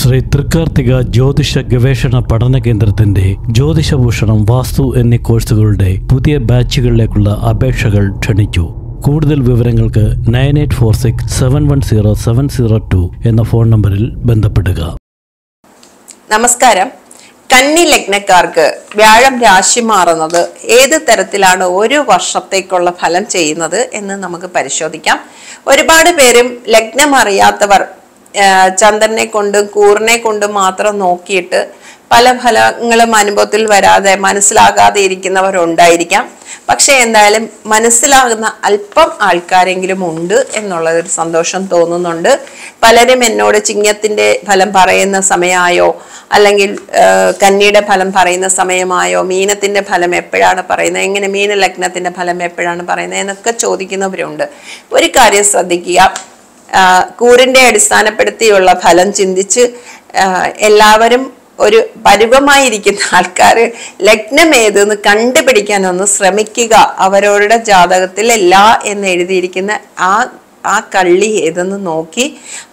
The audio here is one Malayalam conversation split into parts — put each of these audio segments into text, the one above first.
ശ്രീ തൃക്കാർത്തിക ജ്യോതിഷ ഗവേഷണ പഠന കേന്ദ്രത്തിന്റെ ജ്യോതിഷഭൂഷണം വാസ്തു എന്നീ കോഴ്സുകളുടെ പുതിയ ബാച്ചുകളിലേക്കുള്ള അപേക്ഷകൾ ക്ഷണിച്ചു. കൂടുതൽ വിവരങ്ങൾക്ക് nine eight four six seven one zero seven zero two എന്ന ഫോൺ നമ്പറിൽ ബന്ധപ്പെടുക. നമസ്കാരം. കന്നി ലഗ്നക്കാർക്ക് വ്യാഴം രാശി മാറുന്നത് ഏത് തരത്തിലാണ് ഒരു വർഷത്തേക്കുള്ള ഫലം ചെയ്യുന്നത് എന്ന് നമുക്ക് പരിശോധിക്കാം. ഒരുപാട് പേരും ലഗ്നം അറിയാത്തവർ ചന്ദ്രനെ കൊണ്ട് കൂറിനെ കൊണ്ട് മാത്രം നോക്കിയിട്ട് പല ഫലങ്ങളും അനുഭവത്തിൽ വരാതെ മനസ്സിലാകാതെ ഇരിക്കുന്നവരുണ്ടായിരിക്കാം. പക്ഷെ എന്തായാലും മനസ്സിലാകുന്ന അല്പം ആൾക്കാരെങ്കിലും ഉണ്ട് എന്നുള്ളതൊരു സന്തോഷം തോന്നുന്നുണ്ട്. പലരും എന്നോട് ചിങ്ങത്തിന്റെ ഫലം പറയുന്ന സമയമായോ അല്ലെങ്കിൽ കന്നിയുടെ ഫലം പറയുന്ന സമയമായോ മീനത്തിന്റെ ഫലം എപ്പോഴാണ് പറയുന്നത് എങ്ങനെ മീന ലഗ്നത്തിന്റെ ഫലം എപ്പോഴാണ് പറയുന്നത് എന്നൊക്കെ ചോദിക്കുന്നവരുണ്ട്. ഒരു കാര്യം ശ്രദ്ധിക്കുക. ആ, കൂറിന്റെ അടിസ്ഥാനപ്പെടുത്തിയുള്ള ഫലം ചിന്തിച്ച് എല്ലാവരും ഒരു പരുവമായിരിക്കുന്ന ആൾക്കാർ ലഗ്നം ഏതെന്ന് കണ്ടുപിടിക്കാൻ ഒന്ന് ശ്രമിക്കുക. അവരവരുടെ ജാതകത്തിൽ എല്ലാ എന്ന് എഴുതിയിരിക്കുന്ന ആ ആ കള്ളി ഏതെന്ന് നോക്കി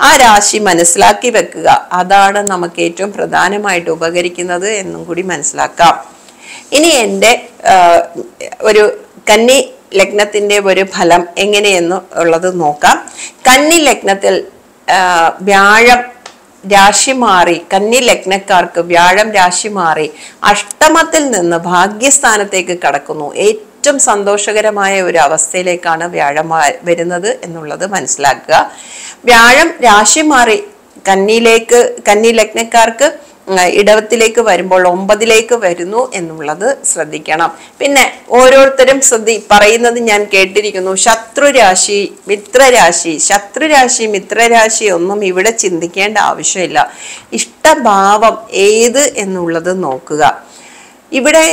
ആ രാശി മനസ്സിലാക്കി വെക്കുക. അതാണ് നമുക്ക് ഏറ്റവും പ്രധാനമായിട്ട് ഉപകരിക്കുന്നത് എന്നും കൂടി മനസ്സിലാക്കാം. ഇനി എന്റെ ഒരു കന്നി ലഗ്നത്തിന്റെ ഒരു ഫലം എങ്ങനെയെന്ന് ഉള്ളത് നോക്കാം. കന്നി ലഗ്നത്തിൽ വ്യാഴം രാശി മാറി കന്നി ലഗ്നക്കാർക്ക് വ്യാഴം രാശി മാറി അഷ്ടമത്തിൽ നിന്ന് ഭാഗ്യസ്ഥാനത്തേക്ക് കടക്കുന്നു. ഏറ്റവും സന്തോഷകരമായ ഒരു അവസ്ഥയിലേക്കാണ് വ്യാഴം വരുന്നത് എന്നുള്ളത് മനസ്സിലാക്കുക. വ്യാഴം രാശി മാറി കന്നിയിലേക്ക് കന്നി ലഗ്നക്കാർക്ക് ഇടവത്തിലേക്ക് വരുമ്പോൾ ഒമ്പതിലേക്ക് വരുന്നു എന്നുള്ളത് ശ്രദ്ധിക്കണം. പിന്നെ ഓരോരുത്തരും ശ്രദ്ധി പറയുന്നത് ഞാൻ കേട്ടിരിക്കുന്നു. ശത്രുരാശി മിത്രരാശി. ശത്രുരാശി മിത്രരാശി ഒന്നും ഇവിടെ ചിന്തിക്കേണ്ട ആവശ്യമില്ല. ഇഷ്ടഭാവം ഏത് എന്നുള്ളത് നോക്കുക. ഇവിടെ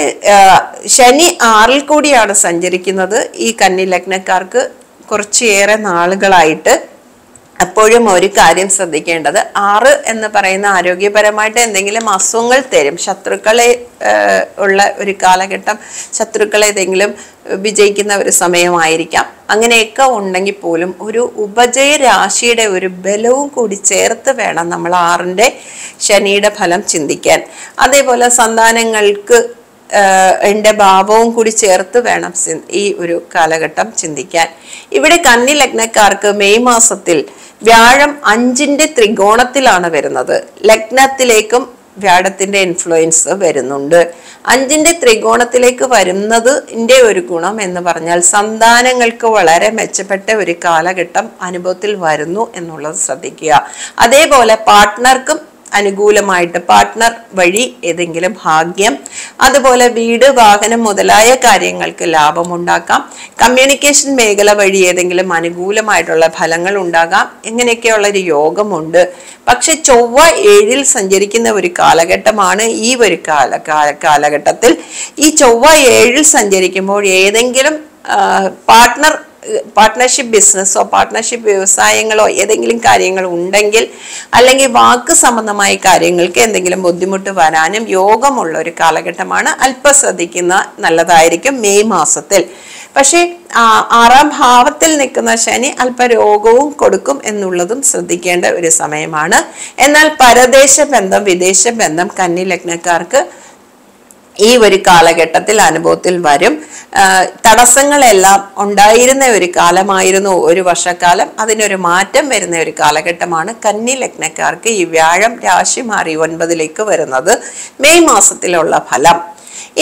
ശനി ആറിൽ കൂടിയാണ് സഞ്ചരിക്കുന്നത്. ഈ കന്നി ലഗ്നക്കാർക്ക് കുറച്ചേറെ നാളുകളായിട്ട് എപ്പോഴും ഒരു കാര്യം ശ്രദ്ധിക്കേണ്ടത് ആറ് എന്ന് പറയുന്ന ആരോഗ്യപരമായിട്ട് എന്തെങ്കിലും അസുഖങ്ങൾ തരും. ശത്രുക്കളെ ഉള്ള ഒരു കാലഘട്ടം ശത്രുക്കളെ ഏതെങ്കിലും വിജയിക്കുന്ന ഒരു സമയമായിരിക്കാം. അങ്ങനെയൊക്കെ ഉണ്ടെങ്കിൽ പോലും ഒരു ഉപജയ രാശിയുടെ ഒരു ബലവും കൂടി ചേർത്ത് വേണം നമ്മൾ ആറിന്റെ ശനിയുടെ ഫലം ചിന്തിക്കാൻ. അതേപോലെ സന്താനങ്ങൾക്ക് എന്റെ ഭാവവും കൂടി ചേർത്ത് വേണം ഈ ഒരു കാലഘട്ടം ചിന്തിക്കാൻ. ഇവിടെ കന്നി ലഗ്നക്കാർക്ക് മെയ് മാസത്തിൽ വ്യാഴം അഞ്ചിന്റെ ത്രികോണത്തിലാണ് വരുന്നത്. ലഗ്നത്തിലേക്കും വ്യാഴത്തിന്റെ ഇൻഫ്ലുവൻസ് വരുന്നുണ്ട്. അഞ്ചിന്റെ ത്രികോണത്തിലേക്ക് വരുന്നത് ഇന്റെ ഒരു ഗുണം എന്ന് പറഞ്ഞാൽ സന്താനങ്ങൾക്ക് വളരെ മെച്ചപ്പെട്ട ഒരു കാലഘട്ടം അനുഭവത്തിൽ വരുന്നു എന്നുള്ളത് ശ്രദ്ധിക്കുക. അതേപോലെ പാർട്ട്ണർക്കും അനുകൂലമായിട്ട് പാർട്ട്ണർ വഴി ഏതെങ്കിലും ഭാഗ്യം അതുപോലെ വീട് വാഹനം മുതലായ കാര്യങ്ങൾക്ക് ലാഭമുണ്ടാക്കാം കമ്മ്യൂണിക്കേഷൻ മേഖല വഴി ഏതെങ്കിലും അനുകൂലമായിട്ടുള്ള ഫലങ്ങൾ ഉണ്ടാകാം. ഇങ്ങനെയൊക്കെയുള്ള ഒരു യോഗമുണ്ട്. പക്ഷെ ചൊവ്വ ഏഴിൽ സഞ്ചരിക്കുന്ന ഒരു കാലഘട്ടമാണ് ഈ ഒരു കാല കാല- കാലഘട്ടത്തിൽ. ഈ ചൊവ്വ ഏഴിൽ സഞ്ചരിക്കുമ്പോൾ ഏതെങ്കിലും പാർട്ട്ണർ പാർട്ട്ണർഷിപ്പ് ബിസിനസ്സോ പാർട്ട്ണർഷിപ്പ് വ്യവസായങ്ങളോ ഏതെങ്കിലും കാര്യങ്ങൾ ഉണ്ടെങ്കിൽ അല്ലെങ്കിൽ വാക്ക് സംബന്ധമായ കാര്യങ്ങൾക്ക് എന്തെങ്കിലും ബുദ്ധിമുട്ട് വരാനും യോഗമുള്ള ഒരു കാലഘട്ടമാണ് അല്പം ശ്രദ്ധിക്കുന്ന നല്ലതായിരിക്കും മെയ് മാസത്തിൽ. പക്ഷേ ആറാം ഭാവത്തിൽ നിൽക്കുന്ന ശനി അല്പ രോഗവും കൊടുക്കും എന്നുള്ളതും ശ്രദ്ധിക്കേണ്ട ഒരു സമയമാണ്. എന്നാൽ പരദേശ ബന്ധം വിദേശ ബന്ധം കന്നി ലഗ്നക്കാർക്ക് ഈ ഒരു കാലഘട്ടത്തിൽ അനുഭവത്തിൽ വരും. തടസ്സങ്ങളെല്ലാം ഉണ്ടായിരുന്ന ഒരു കാലമായിരുന്നു ഒരു വർഷക്കാലം. അതിനൊരു മാറ്റം വരുന്ന ഒരു കാലഘട്ടമാണ് കന്നി ലഗ്നക്കാർക്ക് ഈ വ്യാഴം രാശി മാറി ഒൻപതിലേക്ക് വരുന്നത്. മെയ് മാസത്തിലുള്ള ഫലം.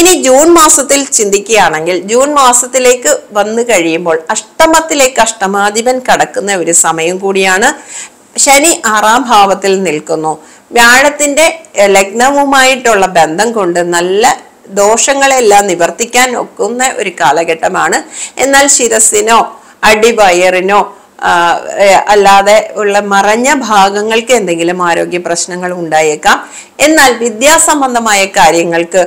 ഇനി ജൂൺ മാസത്തിൽ ചിന്തിക്കുകയാണെങ്കിൽ ജൂൺ മാസത്തിലേക്ക് വന്നു കഴിയുമ്പോൾ അഷ്ടമത്തിലേക്ക് അഷ്ടമാധിപൻ കടക്കുന്ന ഒരു സമയം കൂടിയാണ്. ശനി ആറാം ഭാവത്തിൽ നിൽക്കുന്നു. വ്യാഴത്തിന്റെ ലഗ്നവുമായിട്ടുള്ള ബന്ധം കൊണ്ട് നല്ല ദോഷങ്ങളെല്ലാം നിവർത്തിക്കാൻ ഒക്കുന്ന ഒരു കാലഘട്ടമാണ്. എന്നാൽ ശിരസിനോ അടിവയറിനോ അല്ലാതെ ഉള്ള മറഞ്ഞ ഭാഗങ്ങൾക്ക് എന്തെങ്കിലും ആരോഗ്യ പ്രശ്നങ്ങൾ ഉണ്ടായേക്കാം. എന്നാൽ വിദ്യാസംബന്ധമായ കാര്യങ്ങൾക്ക്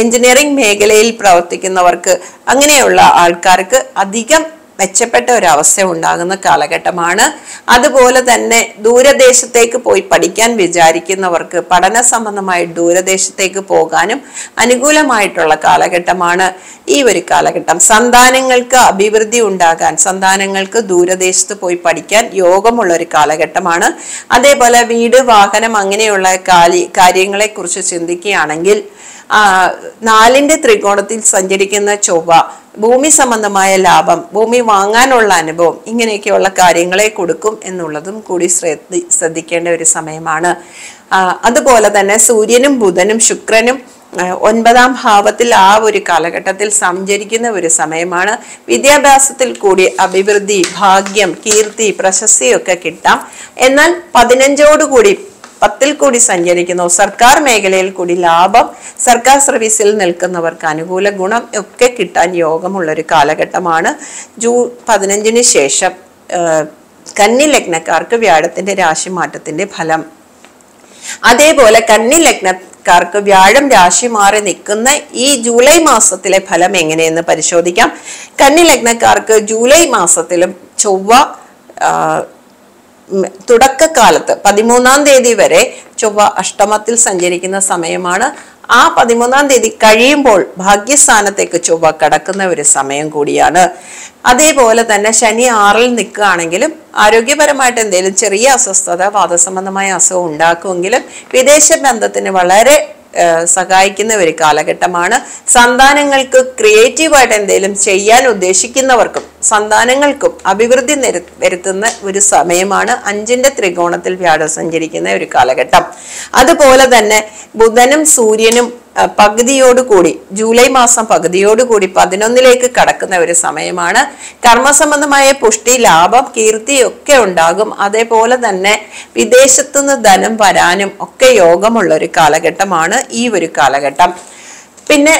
എഞ്ചിനീയറിംഗ് മേഖലയിൽ പ്രവർത്തിക്കുന്നവർക്ക് അങ്ങനെയുള്ള ആൾക്കാർക്ക് അധികം മെച്ചപ്പെട്ട ഒരു അവസ്ഥ ഉണ്ടാകുന്ന കാലഘട്ടമാണ്. അതുപോലെ തന്നെ ദൂരദേശത്തേക്ക് പോയി പഠിക്കാൻ വിചാരിക്കുന്നവർക്ക് പഠന സംബന്ധമായി ദൂരദേശത്തേക്ക് പോകാനും അനുകൂലമായിട്ടുള്ള കാലഘട്ടമാണ് ഈ ഒരു കാലഘട്ടം. സന്താനങ്ങൾക്ക് അഭിവൃദ്ധി ഉണ്ടാകാൻ സന്താനങ്ങൾക്ക് ദൂരദേശത്ത് പോയി പഠിക്കാൻ യോഗമുള്ള ഒരു കാലഘട്ടമാണ്. അതേപോലെ വീട് വാഹനം അങ്ങനെയുള്ള കാലി കാര്യങ്ങളെ കുറിച്ച് ചിന്തിക്കുകയാണെങ്കിൽ ആ, നാലിന്റെ ത്രികോണത്തിൽ സഞ്ചരിക്കുന്ന ചൊവ്വ ഭൂമി സംബന്ധമായ ലാഭം ഭൂമി വാങ്ങാനുള്ള അനുഭവം ഇങ്ങനെയൊക്കെയുള്ള കാര്യങ്ങളെ കൊടുക്കും എന്നുള്ളതും കൂടി ശ്രദ്ധി ശ്രദ്ധിക്കേണ്ട ഒരു സമയമാണ്. അതുപോലെ തന്നെ സൂര്യനും ബുധനും ശുക്രനും ഒൻപതാം ഭാവത്തിൽ ആ ഒരു കാലഘട്ടത്തിൽ സഞ്ചരിക്കുന്ന ഒരു സമയമാണ്. വിദ്യാഭ്യാസത്തിൽ കൂടി അഭിവൃദ്ധി ഭാഗ്യം കീർത്തി പ്രശസ്തിയൊക്കെ കിട്ടാം. എന്നാൽ പതിനഞ്ചോടുകൂടി പത്തിൽ കൂടി സഞ്ചരിക്കുന്നു. സർക്കാർ മേഖലയിൽ കൂടി ലാഭം സർക്കാർ സർവീസിൽ നിൽക്കുന്നവർക്ക് അനുകൂല ഗുണം ഒക്കെ കിട്ടാൻ യോഗമുള്ള ഒരു കാലഘട്ടമാണ്. ജൂൺ പതിനഞ്ചിന് ശേഷം കന്നി ലഗ്നക്കാർക്ക് വ്യാഴത്തിന്റെ രാശി മാറ്റത്തിന്റെ ഫലം. അതേപോലെ കന്നി ലഗ്നക്കാർക്ക് വ്യാഴം രാശി മാറി നിൽക്കുന്ന ഈ ജൂലൈ മാസത്തിലെ ഫലം എങ്ങനെയെന്ന് പരിശോധിക്കാം. കന്നി ലഗ്നക്കാർക്ക് ജൂലൈ മാസത്തിലും ചൊവ്വ തുടക്കകാലത്ത് പതിമൂന്നാം തീയതി വരെ ചൊവ്വ അഷ്ടമത്തിൽ സഞ്ചരിക്കുന്ന സമയമാണ്. ആ പതിമൂന്നാം തീയതി കഴിയുമ്പോൾ ഭാഗ്യസ്ഥാനത്തേക്ക് ചൊവ്വ കടക്കുന്ന ഒരു സമയം കൂടിയാണ്. അതേപോലെ തന്നെ ശനി ആറിൽ നിൽക്കുകയാണെങ്കിലും ആരോഗ്യപരമായിട്ട് എന്തെങ്കിലും ചെറിയ അസ്വസ്ഥത വാദസംബന്ധമായ അസുഖം ഉണ്ടാക്കുമെങ്കിലും വിദേശ ബന്ധത്തിന് വളരെ സഹായിക്കുന്ന ഒരു കാലഘട്ടമാണ്. സന്താനങ്ങൾക്ക് ക്രിയേറ്റീവായിട്ട് എന്തെങ്കിലും ചെയ്യാൻ ഉദ്ദേശിക്കുന്നവർക്കും സന്താനങ്ങൾക്കും അഭിവൃദ്ധി വരുത്തുന്ന ഒരു സമയമാണ് അഞ്ചിന്റെ ത്രികോണത്തിൽ വ്യാഴം സഞ്ചരിക്കുന്ന ഒരു കാലഘട്ടം. അതുപോലെ തന്നെ ബുധനും സൂര്യനും പകുതിയോടുകൂടി ജൂലൈ മാസം പകുതിയോടുകൂടി പതിനൊന്നിലേക്ക് കടക്കുന്ന ഒരു സമയമാണ്. കർമ്മസംബന്ധമായ പുഷ്ടി ലാഭം കീർത്തി ഒക്കെ ഉണ്ടാകും. അതേപോലെ തന്നെ വിദേശത്തുനിന്ന് ധനം വരാനും ഒക്കെ യോഗമുള്ള ഒരു കാലഘട്ടമാണ് ഈ ഒരു കാലഘട്ടം. പിന്നെ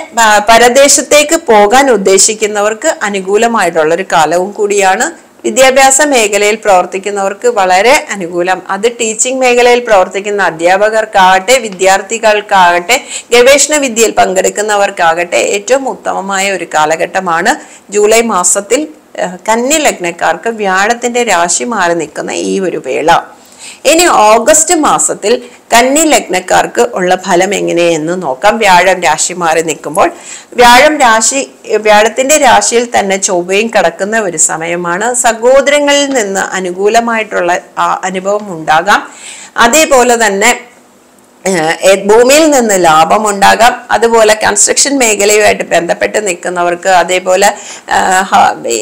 പരദേശത്തേക്ക് പോകാൻ ഉദ്ദേശിക്കുന്നവർക്ക് അനുകൂലമായിട്ടുള്ള ഒരു കാലവും കൂടിയാണ്. വിദ്യാഭ്യാസ മേഖലയിൽ പ്രവർത്തിക്കുന്നവർക്ക് വളരെ അനുകൂലം. അത് ടീച്ചിങ് മേഖലയിൽ പ്രവർത്തിക്കുന്ന അധ്യാപകർക്കാകട്ടെ വിദ്യാർത്ഥികൾക്കാകട്ടെ ഗവേഷണ വിദ്യയിൽ പങ്കെടുക്കുന്നവർക്കാകട്ടെ ഏറ്റവും ഉത്തമമായ ഒരു കാലഘട്ടമാണ് ജൂലൈ മാസത്തിൽ കന്നി ലഗ്നക്കാർക്ക് വ്യാഴത്തിന്റെ രാശി മാറി നിൽക്കുന്ന ഈ ഒരു വേള. ഇനി ഓഗസ്റ്റ് മാസത്തിൽ കന്നി ലഗ്നക്കാർക്ക് ഉള്ള ഫലം എങ്ങനെയെന്ന് നോക്കാം. വ്യാഴം രാശി മാറി നിൽക്കുമ്പോൾ വ്യാഴം രാശി വ്യാഴത്തിന്റെ രാശിയിൽ തന്നെ ചൊവ്വയും കടക്കുന്ന ഒരു സമയമാണ്. സഹോദരങ്ങളിൽ നിന്ന് അനുകൂലമായിട്ടുള്ള അനുഭവം ഉണ്ടാകാം. അതേപോലെ തന്നെ ഭൂമിയിൽ നിന്ന് ലാഭം ഉണ്ടാകാം അതുപോലെ കൺസ്ട്രക്ഷൻ മേഖലയുമായിട്ട് ബന്ധപ്പെട്ട് നിൽക്കുന്നവർക്ക് അതേപോലെ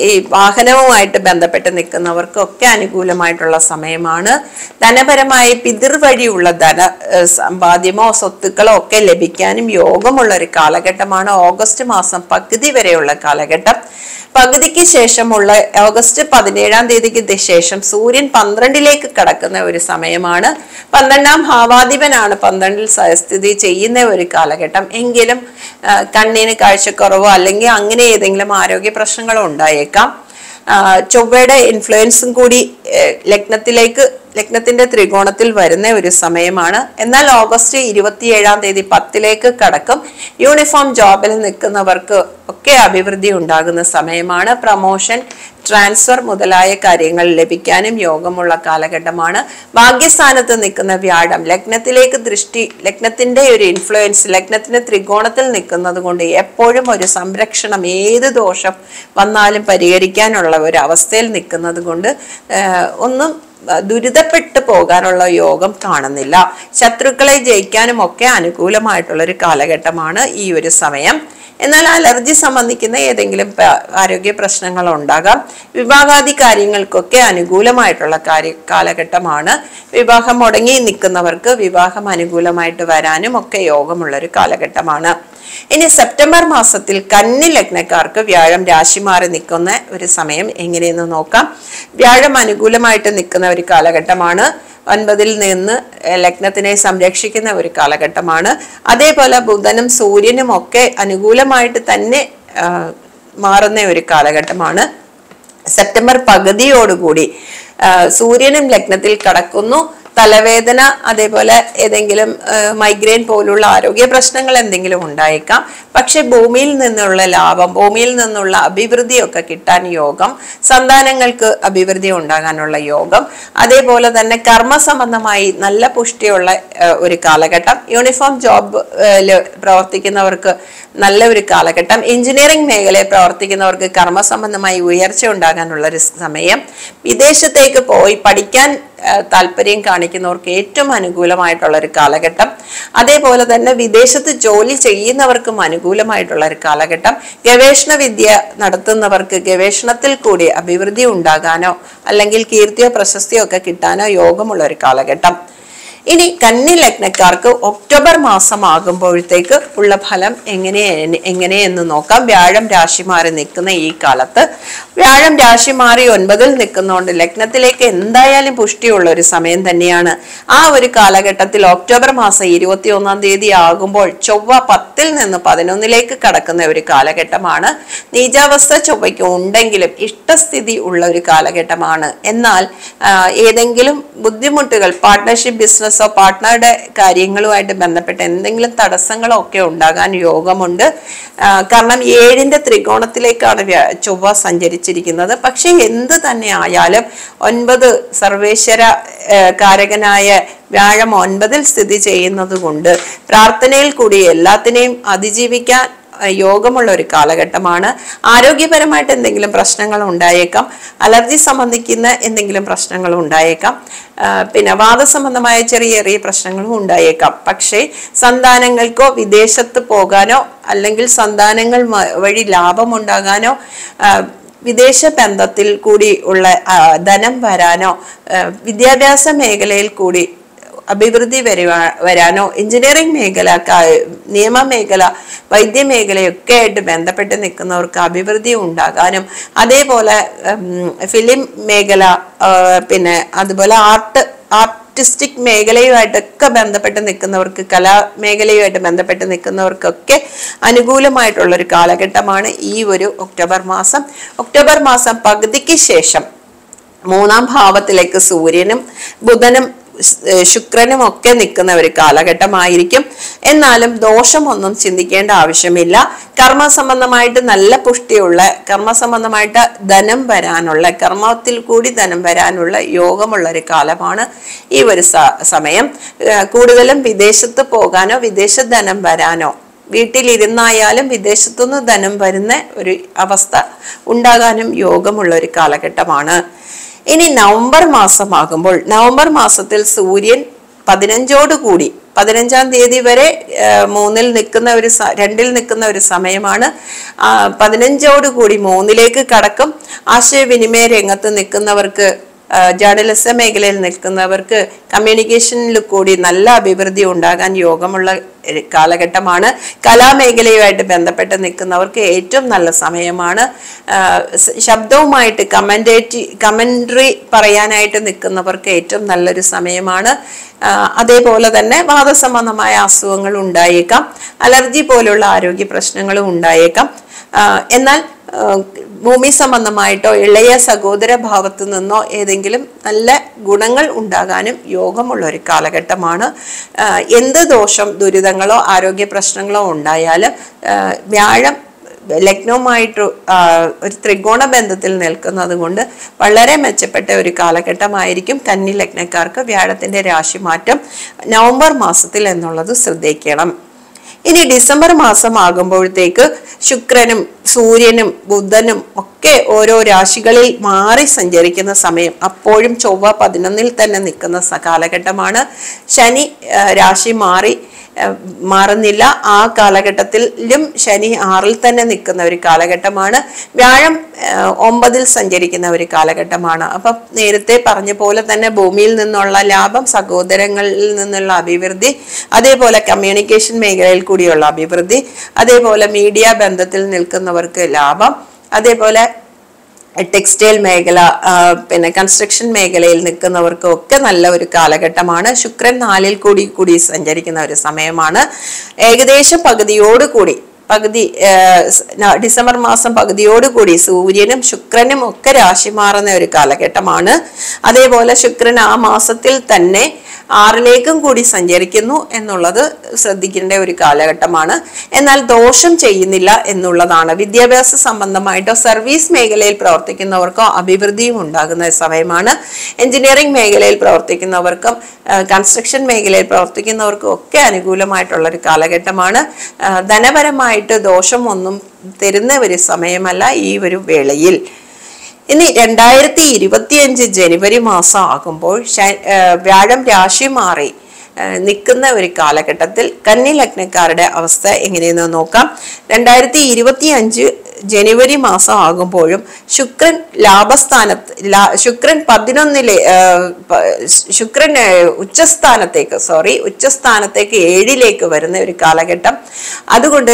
ഈ വാഹനവുമായിട്ട് ബന്ധപ്പെട്ട് നിൽക്കുന്നവർക്കും ഒക്കെ അനുകൂലമായിട്ടുള്ള സമയമാണ്. ധനപരമായി പിതൃ വഴിയുള്ള ധന സമ്പാദ്യമോ സ്വത്തുക്കളോ ഒക്കെ ലഭിക്കാനും യോഗമുള്ള ഒരു കാലഘട്ടമാണ്. ഓഗസ്റ്റ് മാസം പകുതി വരെയുള്ള കാലഘട്ടം. പകുതിക്ക് ശേഷമുള്ള ഓഗസ്റ്റ് പതിനേഴാം തീയതിക്ക് ശേഷം സൂര്യൻ പന്ത്രണ്ടിലേക്ക് കടക്കുന്ന ഒരു സമയമാണ്. പന്ത്രണ്ടാം ഭാവാധിപനാണ്. പന്ത്രണ്ടിൽ സ്ഥിതി ചെയ്യുന്ന ഒരു കാലഘട്ടം. എങ്കിലും കണ്ണിന് കാഴ്ചക്കുറവോ അല്ലെങ്കിൽ അങ്ങനെ ഏതെങ്കിലും ആരോഗ്യ പ്രശ്നങ്ങളോ ഉണ്ടായേക്കാം. ചൊവ്വയുടെ ഇൻഫ്ലുവൻസും കൂടി ലഗ്നത്തിലേക്ക് ലഗ്നത്തിന്റെ ത്രികോണത്തിൽ വരുന്ന ഒരു സമയമാണ്. എന്നാൽ ഓഗസ്റ്റ് ഇരുപത്തിയേഴാം തീയതി പത്തിലേക്ക് കടക്കും. യൂണിഫോം ജോബിൽ നിൽക്കുന്നവർക്ക് ഒക്കെ അഭിവൃദ്ധി ഉണ്ടാകുന്ന സമയമാണ്. പ്രമോഷൻ ട്രാൻസ്ഫർ മുതലായ കാര്യങ്ങൾ ലഭിക്കാനും യോഗമുള്ള കാലഘട്ടമാണ്. ഭാഗ്യസ്ഥാനത്ത് നിൽക്കുന്ന വ്യാഴം ലഗ്നത്തിലേക്ക് ദൃഷ്ടി ലഗ്നത്തിന്റെ ഒരു ഇൻഫ്ലുവൻസ് ലഗ്നത്തിന്റെ ത്രികോണത്തിൽ നിൽക്കുന്നത് കൊണ്ട് എപ്പോഴും ഒരു സംരക്ഷണം ഏത് ദോഷം വന്നാലും പരിഹരിക്കാനുള്ള ഒരു അവസ്ഥയിൽ നിൽക്കുന്നത് കൊണ്ട് ഒന്നും ദുരിതപ്പെട്ടു പോകാനുള്ള യോഗം കാണുന്നില്ല. ശത്രുക്കളെ ജയിക്കാനും ഒക്കെ അനുകൂലമായിട്ടുള്ള ഒരു കാലഘട്ടമാണ് ഈ ഒരു സമയം. എന്നാൽ അലർജി സംബന്ധിക്കുന്ന ഏതെങ്കിലും ആരോഗ്യ പ്രശ്നങ്ങൾ ഉണ്ടാകാം. വിവാഹാദി കാര്യങ്ങൾക്കൊക്കെ അനുകൂലമായിട്ടുള്ള കാര്യ കാലഘട്ടമാണ്. വിവാഹം മുടങ്ങി നിൽക്കുന്നവർക്ക് വിവാഹം അനുകൂലമായിട്ട് വരാനും ഒക്കെ യോഗമുള്ളൊരു കാലഘട്ടമാണ്. ഇനി സെപ്റ്റംബർ മാസത്തിൽ കന്നി ലഗ്നക്കാർക്ക് വ്യാഴം രാശി മാറി നിൽക്കുന്ന ഒരു സമയം എങ്ങനെയെന്ന് നോക്കാം. വ്യാഴം അനുകൂലമായിട്ട് നിൽക്കുന്ന ഒരു കാലഘട്ടമാണ്. ഒൻപതിൽ നിന്ന് ലഗ്നത്തിനെ സംരക്ഷിക്കുന്ന ഒരു കാലഘട്ടമാണ്. അതേപോലെ ബുധനും സൂര്യനും ഒക്കെ അനുകൂലമായിട്ട് തന്നെ മാറുന്ന ഒരു കാലഘട്ടമാണ്. സെപ്റ്റംബർ പകുതിയോടുകൂടി സൂര്യനും ലഗ്നത്തിൽ കടക്കുന്നു. തലവേദന അതേപോലെ ഏതെങ്കിലും മൈഗ്രെയിൻ പോലുള്ള ആരോഗ്യ പ്രശ്നങ്ങൾ എന്തെങ്കിലും ഉണ്ടായേക്കാം. പക്ഷെ ഭൂമിയിൽ നിന്നുള്ള ലാഭം ഭൂമിയിൽ നിന്നുള്ള അഭിവൃദ്ധിയൊക്കെ കിട്ടാൻ യോഗം സന്താനങ്ങൾക്ക് അഭിവൃദ്ധി ഉണ്ടാകാനുള്ള യോഗം അതേപോലെ തന്നെ കർമ്മ സംബന്ധമായി നല്ല പുഷ്ടിയുള്ള ഒരു കാലഘട്ടം യൂണിഫോം ജോബ് പ്രവർത്തിക്കുന്നവർക്ക് നല്ല ഒരു കാലഘട്ടം. എഞ്ചിനീയറിംഗ് മേഖലയിൽ പ്രവർത്തിക്കുന്നവർക്ക് കർമ്മ സംബന്ധമായി ഉയർച്ച ഉണ്ടാകാനുള്ള ഒരു സമയം. വിദേശത്തേക്ക് പോയി പഠിക്കാൻ താല്പര്യം കാണിക്കുന്നവർക്ക് ഏറ്റവും അനുകൂലമായിട്ടുള്ള ഒരു കാലഘട്ടം. അതേപോലെ തന്നെ വിദേശത്ത് ജോലി ചെയ്യുന്നവർക്കും അനുകൂലമായിട്ടുള്ള ഒരു കാലഘട്ടം. ഗവേഷണ വിദ്യ നടത്തുന്നവർക്ക് ഗവേഷണത്തിൽ കൂടി അഭിവൃദ്ധി ഉണ്ടാകാനോ അല്ലെങ്കിൽ കീർത്തിയോ പ്രശസ്തിയോ ഒക്കെ കിട്ടാനോ യോഗമുള്ള ഒരു കാലഘട്ടം. ഇനി കന്നി ലഗ്നക്കാർക്ക് ഒക്ടോബർ മാസമാകുമ്പോഴത്തേക്ക് ഉള്ള ഫലം എങ്ങനെ എങ്ങനെയെന്ന് നോക്കാം. വ്യാഴം രാശി മാറി നിൽക്കുന്ന ഈ കാലത്ത് വ്യാഴം രാശി മാറി ഒൻപതിൽ നിൽക്കുന്നതുകൊണ്ട് ലഗ്നത്തിലേക്ക് എന്തായാലും പുഷ്ടിയുള്ള ഒരു സമയം തന്നെയാണ്. ആ ഒരു കാലഘട്ടത്തിൽ ഒക്ടോബർ മാസം ഇരുപത്തി ഒന്നാം തീയതി ആകുമ്പോൾ ചൊവ്വ പത്തിൽ നിന്ന് പതിനൊന്നിലേക്ക് കടക്കുന്ന ഒരു കാലഘട്ടമാണ്. നീചാവസ്ഥ ചൊവ്വയ്ക്ക് ഉണ്ടെങ്കിലും ഇഷ്ടസ്ഥിതി ഉള്ള ഒരു കാലഘട്ടമാണ്. എന്നാൽ ഏതെങ്കിലും ബുദ്ധിമുട്ടുകൾ പാർട്ട്ണർഷിപ്പ് ബിസിനസ്സോ പാർട്ട്ണറുടെ കാര്യങ്ങളുമായിട്ട് ബന്ധപ്പെട്ട് എന്തെങ്കിലും തടസ്സങ്ങളോ ഒക്കെ ഉണ്ടാകാൻ യോഗമുണ്ട്. കാരണം ഏഴിന്റെ ത്രികോണത്തിലേക്കാണ് ചൊവ്വ സഞ്ചരിച്ചിരിക്കുന്നത്. പക്ഷെ എന്ത് തന്നെ ആയാലും ഒൻപത് സർവേശ്വര കാരകനായ വ്യാഴം ഒൻപതിൽ സ്ഥിതി ചെയ്യുന്നത് കൊണ്ട് പ്രാർത്ഥനയിൽ കൂടി എല്ലാത്തിനെയും അതിജീവിക്കാൻ യോഗമുള്ള ഒരു കാലഘട്ടമാണ്. ആരോഗ്യപരമായിട്ട് എന്തെങ്കിലും പ്രശ്നങ്ങൾ ഉണ്ടായേക്കാം. അലർജി സംബന്ധിക്കുന്ന എന്തെങ്കിലും പ്രശ്നങ്ങൾ ഉണ്ടായേക്കാം. പിന്നെ വാദസംബന്ധമായ ചെറിയ ചെറിയ പ്രശ്നങ്ങളും ഉണ്ടായേക്കാം. പക്ഷേ സന്താനങ്ങൾക്കോ വിദേശത്ത് പോകാനോ അല്ലെങ്കിൽ സന്താനങ്ങൾ വഴി ലാഭമുണ്ടാകാനോ വിദേശ ബന്ധത്തിൽ കൂടി ഉള്ള ധനം വരാനോ വിദ്യാഭ്യാസ മേഖലയിൽ കൂടി അഭിവൃദ്ധി വരുവാ വരാനോ എഞ്ചിനീയറിംഗ് മേഖല നിയമ മേഖല വൈദ്യ മേഖലയൊക്കെ ആയിട്ട് ബന്ധപ്പെട്ട് നിൽക്കുന്നവർക്ക് അഭിവൃദ്ധി ഉണ്ടാകാനും അതേപോലെ ഫിലിം മേഖല പിന്നെ അതുപോലെ ആർട്ട് ആർട്ടിസ്റ്റിക് മേഖലയുമായിട്ടൊക്കെ ബന്ധപ്പെട്ട് നിൽക്കുന്നവർക്ക് കലാ മേഖലയുമായിട്ട് ബന്ധപ്പെട്ട് നിൽക്കുന്നവർക്കൊക്കെ അനുകൂലമായിട്ടുള്ള ഒരു കാലഘട്ടമാണ് ഈ ഒരു ഒക്ടോബർ മാസം. ഒക്ടോബർ മാസം പകുതിക്ക് ശേഷം മൂന്നാം ഭാവത്തിലേക്ക് സൂര്യനും ബുധനും ശുക്രനും ഒക്കെ നിൽക്കുന്ന ഒരു കാലഘട്ടമായിരിക്കും. എന്നാലും ദോഷമൊന്നും ചിന്തിക്കേണ്ട ആവശ്യമില്ല. കർമ്മസംബന്ധമായിട്ട് നല്ല പുഷ്ടിയുള്ള കർമ്മസംബന്ധമായിട്ട് ധനം വരാനുള്ള കർമ്മത്തിൽ കൂടി ധനം വരാനുള്ള യോഗമുള്ള ഒരു കാലമാണ് ഈ ഒരു സമയം. കൂടുതലും വിദേശത്ത് പോകാനോ വിദേശ ധനം വരാനോ വീട്ടിലിരുന്നായാലും വിദേശത്തുനിന്ന് ധനം വരുന്ന ഒരു അവസ്ഥ ഉണ്ടാകാനും യോഗമുള്ള ഒരു കാലഘട്ടമാണ്. ഇനി നവംബർ മാസമാകുമ്പോൾ നവംബർ മാസത്തിൽ സൂര്യൻ പതിനഞ്ചോട് കൂടി പതിനഞ്ചാം തീയതി വരെ മൂന്നിൽ നിൽക്കുന്ന ഒരു രണ്ടിൽ നിൽക്കുന്ന ഒരു സമയമാണ്. പതിനഞ്ചോട് കൂടി മൂന്നിലേക്ക് കടക്കും. ആശയവിനിമയ രംഗത്ത് നിൽക്കുന്നവർക്ക് ജേർണലിസം മേഖലയിൽ നിൽക്കുന്നവർക്ക് കമ്മ്യൂണിക്കേഷനിൽ കൂടി നല്ല അഭിവൃദ്ധി ഉണ്ടാകാൻ യോഗമുള്ള കാലഘട്ടമാണ്. കലാമേഖലയുമായിട്ട് ബന്ധപ്പെട്ട് നിൽക്കുന്നവർക്ക് ഏറ്റവും നല്ല സമയമാണ്. ശബ്ദവുമായിട്ട് കമന്റേറ്റി കമൻട്രി പറയാനായിട്ട് നിൽക്കുന്നവർക്ക് ഏറ്റവും നല്ലൊരു സമയമാണ്. അതേപോലെ തന്നെ വാദസംബന്ധമായ അസുഖങ്ങൾ ഉണ്ടായേക്കാം. അലർജി പോലുള്ള ആരോഗ്യ പ്രശ്നങ്ങളും ഉണ്ടായേക്കാം. എന്നാൽ ഭൂമി സംബന്ധമായിട്ടോ ഇളയ സഹോദര ഭാവത്തു നിന്നോ ഏതെങ്കിലും നല്ല ഗുണങ്ങൾ ഉണ്ടാകാനും യോഗമുള്ള ഒരു കാലഘട്ടമാണ്. എന്ത് ദോഷം ദുരിതങ്ങളോ ആരോഗ്യ പ്രശ്നങ്ങളോ ഉണ്ടായാലും വ്യാഴം ലഗ്നവുമായിട്ട് ഒരു ത്രികോണ ബന്ധത്തിൽ നിൽക്കുന്നത് കൊണ്ട് വളരെ മെച്ചപ്പെട്ട ഒരു കാലഘട്ടമായിരിക്കും കന്നി ലഗ്നക്കാർക്ക് വ്യാഴത്തിന്റെ രാശി മാറ്റം നവംബർ മാസത്തിൽ എന്നുള്ളത് ശ്രദ്ധിക്കണം. ഇനി ഡിസംബർ മാസം ആകുമ്പോഴത്തേക്ക് ശുക്രനും സൂര്യനും ബുധനും ഒക്കെ ഓരോ രാശികളിൽ മാറി സഞ്ചരിക്കുന്ന സമയം അപ്പോഴും ചൊവ്വ പതിനൊന്നിൽ തന്നെ നിൽക്കുന്ന കാലഘട്ടമാണ്. ശനി രാശി മാറി മാറുന്നില്ല. ആ കാലഘട്ടത്തിലും ശനി ആറിൽ തന്നെ നിൽക്കുന്ന ഒരു കാലഘട്ടമാണ്. വ്യാഴം ഒമ്പതിൽ സഞ്ചരിക്കുന്ന ഒരു കാലഘട്ടമാണ്. അപ്പം നേരത്തെ പറഞ്ഞ പോലെ തന്നെ ഭൂമിയിൽ നിന്നുള്ള ലാഭം സഹോദരങ്ങളിൽ നിന്നുള്ള അഭിവൃദ്ധി അതേപോലെ കമ്മ്യൂണിക്കേഷൻ മേഖലയിൽ കൂടിയുള്ള അഭിവൃദ്ധി അതേപോലെ മീഡിയ ബന്ധത്തിൽ നിൽക്കുന്നവർക്ക് ലാഭം. അതേപോലെ ടെക്സ്റ്റൈൽ മേഖല പിന്നെ കൺസ്ട്രക്ഷൻ മേഖലയിൽ നിൽക്കുന്നവർക്കും ഒക്കെ നല്ല ഒരു കാലഘട്ടമാണ്. ശുക്രൻ നാലിൽ കൂടി കൂടി സഞ്ചരിക്കുന്ന ഒരു സമയമാണ്. ഏകദേശം പകുതിയോട് കൂടി പകുതി ഡിസംബർ മാസം പകുതിയോടുകൂടി സൂര്യനും ശുക്രനും ഒക്കെ രാശി മാറുന്ന ഒരു കാലഘട്ടമാണ്. അതേപോലെ ശുക്രൻ ആ മാസത്തിൽ തന്നെ ആറിലേക്കും കൂടി സഞ്ചരിക്കുന്നു എന്നുള്ളത് ശ്രദ്ധിക്കേണ്ട ഒരു കാലഘട്ടമാണ്. എന്നാൽ ദോഷം ചെയ്യുന്നില്ല എന്നുള്ളതാണ്. വിദ്യാഭ്യാസ സംബന്ധമായിട്ടോ സർവീസ് മേഖലയിൽ പ്രവർത്തിക്കുന്നവർക്കോ അഭിവൃദ്ധിയും ഉണ്ടാകുന്ന സമയമാണ്. എഞ്ചിനീയറിംഗ് മേഖലയിൽ പ്രവർത്തിക്കുന്നവർക്കും കൺസ്ട്രക്ഷൻ മേഖലയിൽ പ്രവർത്തിക്കുന്നവർക്കും ഒക്കെ അനുകൂലമായിട്ടുള്ള ഒരു കാലഘട്ടമാണ് ആ, ദോഷം ഒന്നും തരുന്ന ഒരു സമയമല്ല ഈ ഒരു വേളയിൽ. ഇനി രണ്ടായിരത്തി ഇരുപത്തിയഞ്ച് ജനുവരി മാസം ആകുമ്പോൾ വ്യാഴം രാശി മാറി നിൽക്കുന്ന ഒരു കാലഘട്ടത്തിൽ കന്നി ലഗ്നക്കാരുടെ അവസ്ഥ എങ്ങനെയെന്ന് നോക്കാം. രണ്ടായിരത്തി ഇരുപത്തി അഞ്ച് ജനുവരി മാസം ആകുമ്പോഴും ശുക്രൻ ലാഭസ്ഥാനത്ത് ശുക്രൻ പതിനൊന്നിലെ ശുക്രൻ ഉച്ചസ്ഥാനത്തേക്ക് സോറി ഉച്ചസ്ഥാനത്തേക്ക് ഏഴിലേക്ക് വരുന്ന ഒരു കാലഘട്ടം. അതുകൊണ്ട്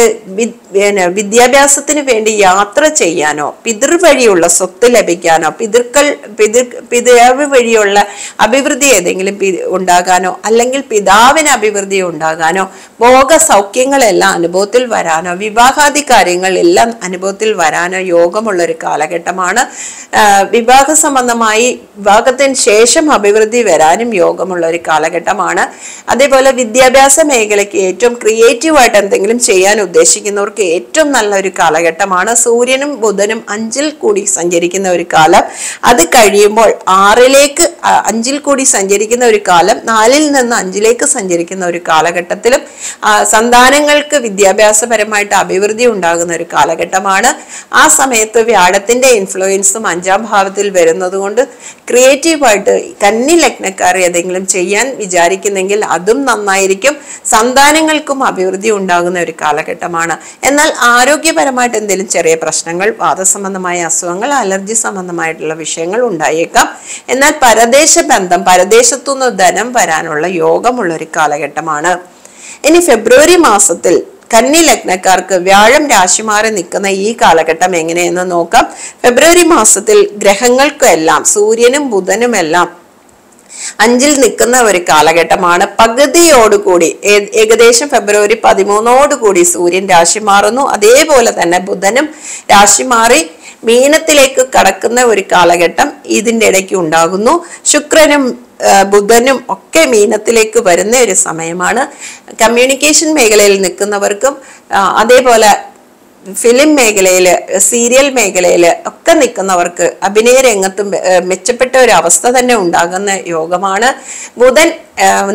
വിദ്യാഭ്യാസത്തിന് വേണ്ടി യാത്ര ചെയ്യാനോ പിതൃവഴിയുള്ള സ്വത്ത് ലഭിക്കാനോ പിതൃക്കൾ പിതൃ പിതാവ് വഴിയുള്ള അഭിവൃദ്ധി ഏതെങ്കിലും ഉണ്ടാകാനോ അല്ലെങ്കിൽ പിതാവിന് അഭിവൃദ്ധി ഉണ്ടാകാനോ ഭോഗ സൗഖ്യങ്ങളെല്ലാം അനുഭവത്തിൽ വരാനോ വിവാഹാദി കാര്യങ്ങളെല്ലാം അനുഭവത്തിൽ വരാനോ യോഗമുള്ള ഒരു കാലഘട്ടമാണ് വിവാഹ സംബന്ധമായി വിവാഹത്തിന് ശേഷം അഭിവൃദ്ധി വരാനും യോഗമുള്ള ഒരു കാലഘട്ടമാണ്. അതേപോലെ വിദ്യാഭ്യാസ മേഖലയ്ക്ക് ഏറ്റവും ക്രിയേറ്റീവ് ആയിട്ട് എന്തെങ്കിലും ചെയ്യാൻ ഉദ്ദേശിക്കുന്നവർക്ക് ഏറ്റവും നല്ലൊരു കാലഘട്ടമാണ്. സൂര്യനും ബുധനും അഞ്ചിൽ കൂടി സഞ്ചരിക്കുന്ന ഒരു കാലം. അത് കഴിയുമ്പോൾ ആറിലേക്ക് അഞ്ചിൽ കൂടി സഞ്ചരിക്കുന്ന ഒരു കാലം നാലിൽ നിന്ന് അഞ്ചിലേക്ക് സഞ്ചരിക്കുന്ന ഒരു കാലഘട്ടത്തിലും സന്താനങ്ങൾക്ക് വിദ്യാഭ്യാസപരമായിട്ട് അഭിവൃദ്ധി ഉണ്ടാകുന്ന ഒരു കാലഘട്ടമാണ്. ആ സമയത്ത് വ്യാഴത്തിന്റെ ഇൻഫ്ലുവൻസും അഞ്ചാം ഭാവത്തിൽ വരുന്നത് കൊണ്ട് ക്രിയേറ്റീവായിട്ട് കന്നി ലഗ്നക്കാർ ഏതെങ്കിലും ചെയ്യാൻ വിചാരിക്കുന്നെങ്കിൽ അതും നന്നായിരിക്കും. സന്താനങ്ങൾക്കും അഭിവൃദ്ധി ഉണ്ടാകുന്ന ഒരു കാലഘട്ടമാണ്. എന്നാൽ ആരോഗ്യപരമായിട്ട് എന്തെങ്കിലും ചെറിയ പ്രശ്നങ്ങൾ വാദസംബന്ധമായ അസുഖങ്ങൾ അലർജി സംബന്ധമായിട്ടുള്ള വിഷയങ്ങൾ ഉണ്ടായേക്കാം. എന്നാൽ പരദേശ ബന്ധം പരദേശത്തുനിന്ന് ധനം വരാനുള്ള യോഗമുള്ള ഒരു കാലഘട്ടമാണ്. ഇനി ഫെബ്രുവരി മാസത്തിൽ കന്നി ലഗ്നക്കാർക്ക് വ്യാഴം രാശിമാറി നിൽക്കുന്ന ഈ കാലഘട്ടം എങ്ങനെയെന്ന് നോക്കാം. ഫെബ്രുവരി മാസത്തിൽ ഗ്രഹങ്ങൾക്കെല്ലാം സൂര്യനും ബുധനും എല്ലാം അഞ്ചിൽ നിൽക്കുന്ന ഒരു കാലഘട്ടമാണ്. പകുതിയോടുകൂടി ഏകദേശം ഫെബ്രുവരി പതിമൂന്നോടുകൂടി സൂര്യൻ രാശി മാറുന്നു. അതേപോലെ തന്നെ ബുധനും രാശി മാറി മീനത്തിലേക്ക് കടക്കുന്ന ഒരു കാലഘട്ടം ഇതിന്റെ ഇടയ്ക്ക് ഉണ്ടാകുന്നു. ശുക്രനും ബുധനും ഒക്കെ മീനത്തിലേക്ക് വരുന്ന ഒരു സമയമാണ്. കമ്മ്യൂണിക്കേഷൻ മേഖലയിൽ നിൽക്കുന്നവർക്കും അതേപോലെ ഫിലിം മേഖലയിൽ സീരിയൽ മേഖലയിൽ ഒക്കെ നിൽക്കുന്നവർക്ക് അഭിനയ രംഗത്തും മെച്ചപ്പെട്ട ഒരു അവസ്ഥ തന്നെ ഉണ്ടാകുന്ന യോഗമാണ്. ബുധൻ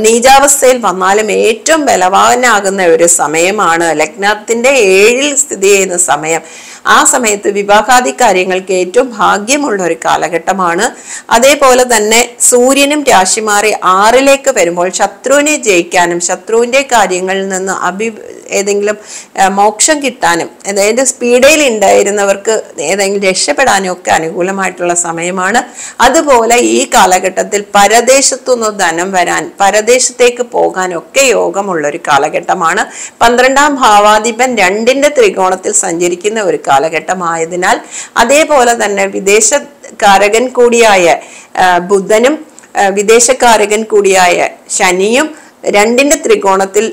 നീചാവസ്ഥയിൽ വന്നാലും ഏറ്റവും ബലവാനാകുന്ന ഒരു സമയമാണ്. ലഗ്നത്തിന്റെ ഏഴിൽ സ്ഥിതി ചെയ്യുന്ന സമയം. ആ സമയത്ത് വിവാഹാദി കാര്യങ്ങൾക്ക് ഏറ്റവും ഭാഗ്യമുള്ള ഒരു കാലഘട്ടമാണ്. അതേപോലെ തന്നെ സൂര്യനും രാശി മാറി ആറിലേക്ക് വരുമ്പോൾ ശത്രുവിനെ ജയിക്കാനും ശത്രുവിന്റെ കാര്യങ്ങളിൽ നിന്ന് അഭി ഏതെങ്കിലും മോക്ഷം കിട്ടാനും അതായത് സ്പീഡയിൽ ഉണ്ടായിരുന്നവർക്ക് ഏതെങ്കിലും രക്ഷപ്പെടാനും ഒക്കെ അനുകൂലമായിട്ടുള്ള സമയമാണ്. അതുപോലെ ഈ കാലഘട്ടത്തിൽ പരദേശത്തുനിന്ന് ധനം വരാൻ പരദേശത്തേക്ക് പോകാനൊക്കെ യോഗമുള്ള ഒരു കാലഘട്ടമാണ്. പന്ത്രണ്ടാം ഭാവാധിപൻ രണ്ടിന്റെ ത്രികോണത്തിൽ സഞ്ചരിക്കുന്ന ഒരു കാലഘട്ടമായതിനാൽ അതേപോലെ തന്നെ വിദേശകാരകൻ കൂടിയായ ബുധനും വിദേശകാരകൻ കൂടിയായ ശനിയും രണ്ടിന്റെ ത്രികോണത്തിൽ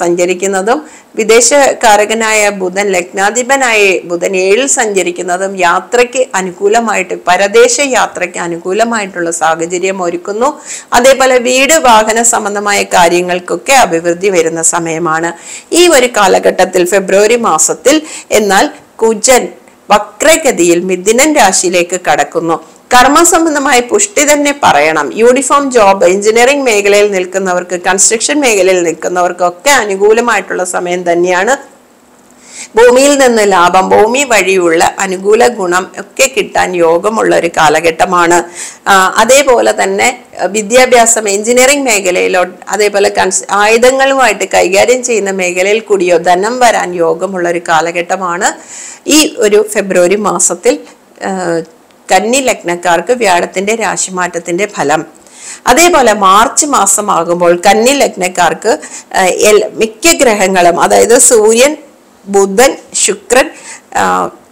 സഞ്ചരിക്കുന്നതും വിദേശകാരകനായ ബുധൻ ലഗ്നാധിപനായ ബുധൻ ഏഴിൽ സഞ്ചരിക്കുന്നതും യാത്രയ്ക്ക് അനുകൂലമായിട്ട് പരദേശ യാത്രയ്ക്ക് അനുകൂലമായിട്ടുള്ള സാഹചര്യം ഒരുക്കുന്നു. അതേപോലെ വീട് വാഹന സംബന്ധമായ കാര്യങ്ങൾക്കൊക്കെ അഭിവൃദ്ധി വരുന്ന സമയമാണ്. ഈ ഒരു കാലഘട്ടത്തിൽ ഫെബ്രുവരി മാസത്തിൽ എന്നാൽ കുജൻ വക്രഗതിയിൽ മിഥുനൻ രാശിയിലേക്ക് കടക്കുന്നു. കർമ്മസംബന്ധമായ പുഷ്ടി തന്നെ പറയണം. യൂണിഫോം ജോബ് എഞ്ചിനീയറിംഗ് മേഖലയിൽ നിൽക്കുന്നവർക്ക് കൺസ്ട്രക്ഷൻ മേഖലയിൽ നിൽക്കുന്നവർക്കൊക്കെ അനുകൂലമായിട്ടുള്ള സമയം തന്നെയാണ് ഭൂമിയിൽ നിന്ന് ലാഭം ഭൂമി വഴിയുള്ള അനുകൂല ഗുണം ഒക്കെ കിട്ടാൻ യോഗമുള്ള ഒരു കാലഘട്ടമാണ്. അതേപോലെ തന്നെ വിദ്യാഭ്യാസം എഞ്ചിനീയറിംഗ് മേഖലയിലോ അതേപോലെ കൺസ് ആയുധങ്ങളുമായിട്ട് കൈകാര്യം ചെയ്യുന്ന മേഖലയിൽ കൂടിയോ ധനം വരാൻ യോഗമുള്ള ഒരു കാലഘട്ടമാണ്. ഈ ഒരു ഫെബ്രുവരി മാസത്തിൽ കന്നി ലഗ്നക്കാർക്ക് വ്യാഴത്തിന്റെ രാശിമാറ്റത്തിന്റെ ഫലം. അതേപോലെ മാർച്ച് മാസമാകുമ്പോൾ കന്നി ലഗ്നക്കാർക്ക് മിക്ക ഗ്രഹങ്ങളും അതായത് സൂര്യൻ ബുധൻ ശുക്രൻ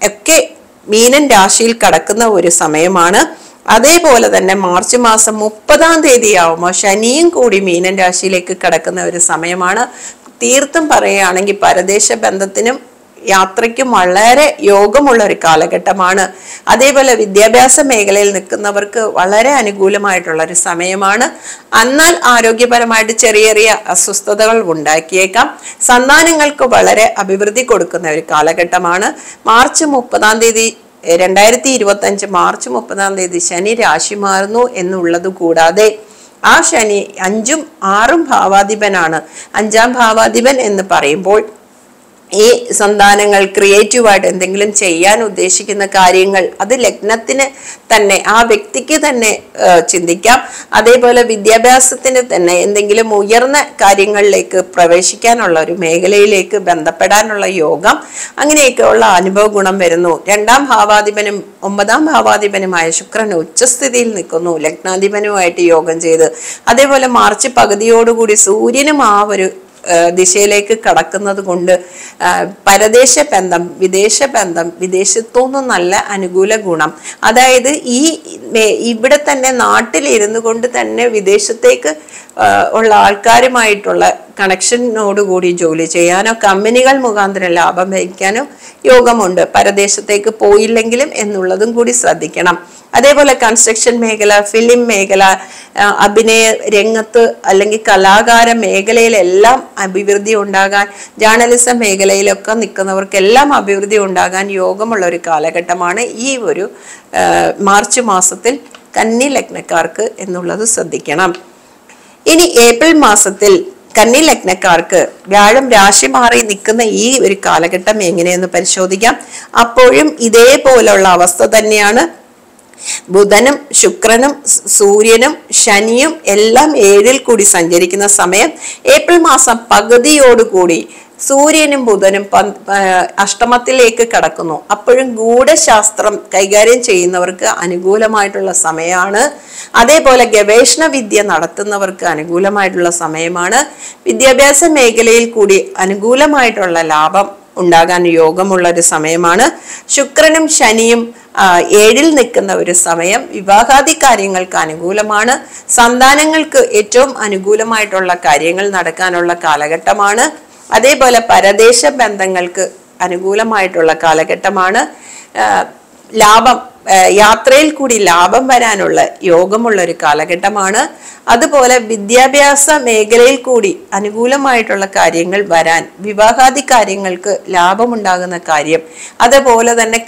ഒക്കെ മീനൻ രാശിയിൽ കടക്കുന്ന ഒരു സമയമാണ്. അതേപോലെ തന്നെ മാർച്ച് മാസം മുപ്പതാം തീയതി ആവുമ്പോൾ ശനിയും കൂടി മീനൻ രാശിയിലേക്ക് കടക്കുന്ന ഒരു സമയമാണ്. തീർത്തും പറയുകയാണെങ്കിൽ പരദേശ ബന്ധത്തിനും യാത്രയ്ക്കും വളരെ യോഗമുള്ള ഒരു കാലഘട്ടമാണ്. അതേപോലെ വിദ്യാഭ്യാസ മേഖലയിൽ നിൽക്കുന്നവർക്ക് വളരെ അനുകൂലമായിട്ടുള്ള ഒരു സമയമാണ്. എന്നാൽ ആരോഗ്യപരമായിട്ട് ചെറിയ ചെറിയ അസ്വസ്ഥതകൾ ഉണ്ടാക്കിയേക്കാം. സന്താനങ്ങൾക്ക് വളരെ അഭിവൃദ്ധി കൊടുക്കുന്ന ഒരു കാലഘട്ടമാണ്. മാർച്ച് മുപ്പതാം തീയതി രണ്ടായിരത്തി ഇരുപത്തി അഞ്ച് മാർച്ച് മുപ്പതാം തീയതി ശനി രാശി മാറുന്നു എന്നുള്ളത് കൂടാതെ ആ ശനി അഞ്ചും ആറും ഭാവാധിപനാണ്. അഞ്ചാം ഭാവാധിപൻ എന്ന് പറയുമ്പോൾ ഈ സന്താനങ്ങൾ ക്രിയേറ്റീവായിട്ട് എന്തെങ്കിലും ചെയ്യാൻ ഉദ്ദേശിക്കുന്ന കാര്യങ്ങൾ അത് ലഗ്നത്തിന് തന്നെ ആ വ്യക്തിക്ക് തന്നെ ചിന്തിക്കാം. അതേപോലെ വിദ്യാഭ്യാസത്തിന് തന്നെ എന്തെങ്കിലും ഉയർന്ന കാര്യങ്ങളിലേക്ക് പ്രവേശിക്കാനുള്ള ഒരു മേഖലയിലേക്ക് ബന്ധപ്പെടാനുള്ള യോഗം അങ്ങനെയൊക്കെയുള്ള അനുഭവ ഗുണം വരുന്നു. രണ്ടാം ഭാവാധിപനും ഒമ്പതാം ഭാവാധിപനുമായ ശുക്രൻ ഉച്ചസ്ഥിതിയിൽ നിൽക്കുന്നു. ലഗ്നാധിപനുമായിട്ട് യോഗം ചെയ്ത് അതേപോലെ മാർച്ച് പകുതിയോടുകൂടി സൂര്യനും ആ ഒരു ദിശയിലേക്ക് കടക്കുന്നത് കൊണ്ട് പരദേശ ബന്ധം വിദേശ ബന്ധം വിദേശത്തുനിന്ന് നല്ല അനുകൂല ഗുണം. അതായത് ഈ ഇവിടെ തന്നെ നാട്ടിലിരുന്നു കൊണ്ട് തന്നെ വിദേശത്തേക്ക് ഉള്ള ആൾക്കാരുമായിട്ടുള്ള കണക്ഷനോടുകൂടി ജോലി ചെയ്യാനോ കമ്പനികൾ മുഖാന്തരം ലാഭം വഹിക്കാനോ യോഗമുണ്ട്. പരദേശത്തേക്ക് പോയില്ലെങ്കിലും എന്നുള്ളതും കൂടി ശ്രദ്ധിക്കണം. അതേപോലെ കൺസ്ട്രക്ഷൻ മേഖല ഫിലിം മേഖല അഭിനയ രംഗത്ത് അല്ലെങ്കിൽ കലാകാര മേഖലയിലെല്ലാം അഭിവൃദ്ധി ഉണ്ടാകാൻ ജേർണലിസം മേഖലയിലൊക്കെ നിൽക്കുന്നവർക്കെല്ലാം അഭിവൃദ്ധി ഉണ്ടാകാൻ യോഗമുള്ള ഒരു കാലഘട്ടമാണ് ഈ ഒരു മാർച്ച് മാസത്തിൽ കന്നി ലഗ്നക്കാർക്ക് എന്നുള്ളത് ശ്രദ്ധിക്കണം. ഇനി ഏപ്രിൽ മാസത്തിൽ കന്നി ലഗ്നക്കാർക്ക് വ്യാഴം രാശി മാറി നിൽക്കുന്ന ഈ ഒരു കാലഘട്ടം എങ്ങനെയെന്ന് പരിശോധിക്കാം. അപ്പോഴും ഇതേപോലുള്ള അവസ്ഥ തന്നെയാണ്. ബുധനും ശുക്രനും സൂര്യനും ശനിയും എല്ലാം ഏഴിൽ കൂടി സഞ്ചരിക്കുന്ന സമയം ഏപ്രിൽ മാസം പകുതിയോടുകൂടി സൂര്യനും ബുധനും അഷ്ടമത്തിലേക്ക് കടക്കുന്നു. അപ്പോഴും ഗൂഢശാസ്ത്രം കൈകാര്യം ചെയ്യുന്നവർക്ക് അനുകൂലമായിട്ടുള്ള സമയമാണ്. അതേപോലെ ഗവേഷണ വിദ്യ നടത്തുന്നവർക്ക് അനുകൂലമായിട്ടുള്ള സമയമാണ്. വിദ്യാഭ്യാസ മേഖലയിൽ കൂടി അനുകൂലമായിട്ടുള്ള ലാഭം ഉണ്ടാകാൻ യോഗമുള്ള ഒരു സമയമാണ്. ശുക്രനും ശനിയും ഏഴിൽ നിൽക്കുന്ന ഒരു സമയം വിവാഹാദി കാര്യങ്ങൾക്ക് അനുകൂലമാണ്. സന്താനങ്ങൾക്ക് ഏറ്റവും അനുകൂലമായിട്ടുള്ള കാര്യങ്ങൾ നടക്കാനുള്ള കാലഘട്ടമാണ്. അതേപോലെ പരദേശ ബന്ധങ്ങൾക്ക് അനുകൂലമായിട്ടുള്ള കാലഘട്ടമാണ് ലാഭം യാത്രയിൽ കൂടി ലാഭം വരാനുള്ള യോഗമുള്ള ഒരു കാലഘട്ടമാണ്. അതുപോലെ വിദ്യാഭ്യാസ മേഖലയിൽ കൂടി അനുകൂലമായിട്ടുള്ള കാര്യങ്ങൾ വരാൻ വിവാഹാദി കാര്യങ്ങൾക്ക് ലാഭമുണ്ടാകുന്ന കാര്യം അതുപോലെ തന്നെ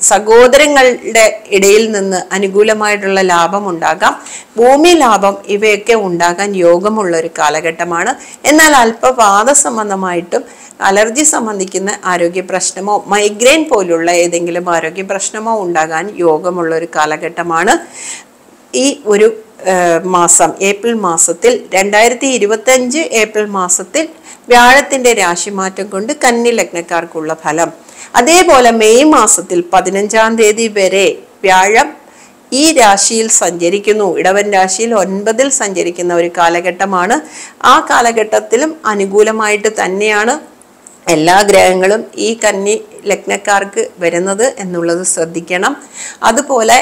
സഹോദരങ്ങളുടെ ഇടയിൽ നിന്ന് അനുകൂലമായിട്ടുള്ള ലാഭം ഉണ്ടാകാം. ഭൂമി ലാഭം ഇവയൊക്കെ ഉണ്ടാകാൻ യോഗമുള്ള ഒരു കാലഘട്ടമാണ്. എന്നാൽ അല്പവാദ സംബന്ധമായിട്ടും അലർജി സംബന്ധിക്കുന്ന ആരോഗ്യ പ്രശ്നമോ മൈഗ്രെയിൻ പോലുള്ള ഏതെങ്കിലും ആരോഗ്യ പ്രശ്നമോ ഉണ്ടാകാൻ യോഗമുള്ള ഒരു കാലഘട്ടമാണ് ഈ ഒരു മാസം. ഏപ്രിൽ മാസത്തിൽ രണ്ടായിരത്തി ഇരുപത്തഞ്ച് ഏപ്രിൽ മാസത്തിൽ വ്യാഴത്തിന്റെ രാശിമാറ്റം കൊണ്ട് കന്നി ലഗ്നക്കാർക്കുള്ള ഫലം. അതേപോലെ മെയ് മാസത്തിൽ പതിനഞ്ചാം തീയതി വരെ വ്യാഴം ഈ രാശിയിൽ സഞ്ചരിക്കുന്നു. ഇടവൻ രാശിയിൽ ഒൻപതിൽ സഞ്ചരിക്കുന്ന ഒരു കാലഘട്ടമാണ്. ആ കാലഘട്ടത്തിലും അനുകൂലമായിട്ട് തന്നെയാണ് എല്ലാ ഗ്രഹങ്ങളും ഈ കന്നി ലഗ്നക്കാർക്ക് വരുന്നത് എന്നുള്ളത് ശ്രദ്ധിക്കണം. അതുപോലെ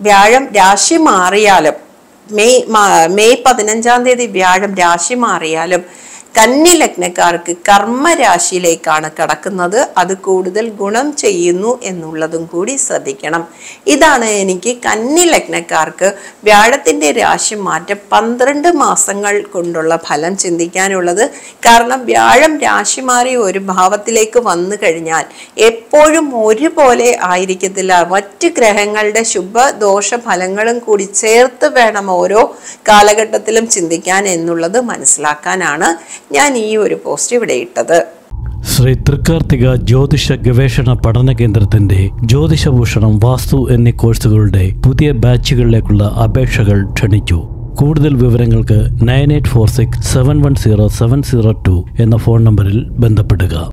വ്യാഴം രാശി മാറിയാലും മെയ് മെയ് പതിനഞ്ചാം തീയതി വ്യാഴം രാശി മാറിയാലും കന്നി ലഗ്നക്കാർക്ക് കർമ്മരാശിയിലേക്കാണ് കടക്കുന്നത്. അത് കൂടുതൽ ഗുണം ചെയ്യുന്നു എന്നുള്ളതും കൂടി ശ്രദ്ധിക്കണം. ഇതാണ് എനിക്ക് കന്നി ലഗ്നക്കാർക്ക് വ്യാഴത്തിന്റെ രാശി മാറ്റം പന്ത്രണ്ട് മാസങ്ങൾ കൊണ്ടുള്ള ഫലം ചിന്തിക്കാനുള്ളത്. കാരണം വ്യാഴം രാശി മാറി ഒരു ഭാവത്തിലേക്ക് വന്നു കഴിഞ്ഞാൽ എപ്പോഴും ഒരുപോലെ ആയിരിക്കത്തില്ല. മറ്റ് ഗ്രഹങ്ങളുടെ ശുഭ ദോഷ ഫലങ്ങളും കൂടി ചേർത്ത് വേണം ഓരോ കാലഘട്ടത്തിലും ചിന്തിക്കാൻ എന്നുള്ളത് മനസ്സിലാക്കാനാണ് ഞാൻ ഈ ഒരു പോസ്റ്റ് ഇവിടെ ഇട്ടത്. ശ്രീ തൃക്കാർത്തിക ജ്യോതിഷ ഗവേഷണ പഠന കേന്ദ്രത്തിന്റെ ജ്യോതിഷഭൂഷണം വാസ്തു എന്നീ കോഴ്സുകളുടെ പുതിയ ബാച്ചുകളിലേക്കുള്ള അപേക്ഷകൾ ക്ഷണിച്ചു. കൂടുതൽ വിവരങ്ങൾക്ക് nine eight four six seven one zero seven zero two എന്ന ഫോൺ നമ്പറിൽ ബന്ധപ്പെടുക.